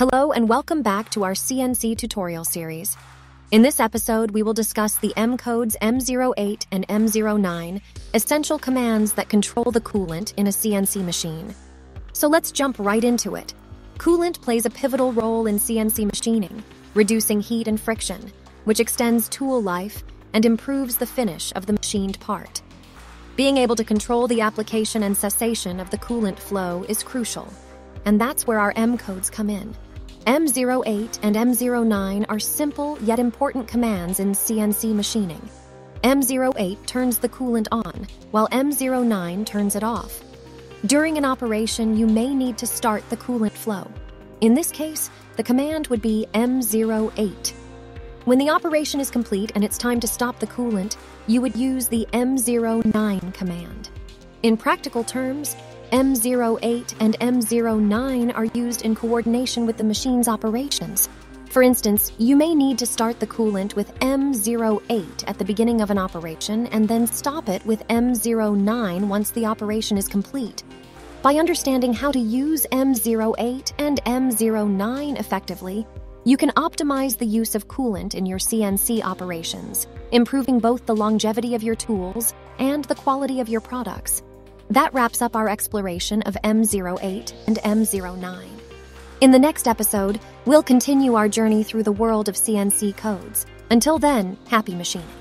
Hello and welcome back to our CNC tutorial series. In this episode, we will discuss the M codes M08 and M09, essential commands that control the coolant in a CNC machine. So let's jump right into it. Coolant plays a pivotal role in CNC machining, reducing heat and friction, which extends tool life and improves the finish of the machined part. Being able to control the application and cessation of the coolant flow is crucial, and that's where our M codes come in. M08 and M09 are simple yet important commands in CNC machining. M08 turns the coolant on, while M09 turns it off. During an operation, you may need to start the coolant flow. In this case, the command would be M08. When the operation is complete and it's time to stop the coolant, you would use the M09 command. In practical terms, M08 and M09 are used in coordination with the machine's operations. For instance, you may need to start the coolant with M08 at the beginning of an operation and then stop it with M09 once the operation is complete. By understanding how to use M08 and M09 effectively, you can optimize the use of coolant in your CNC operations, improving both the longevity of your tools and the quality of your products. That wraps up our exploration of M08 and M09. In the next episode, we'll continue our journey through the world of CNC codes. Until then, happy machining.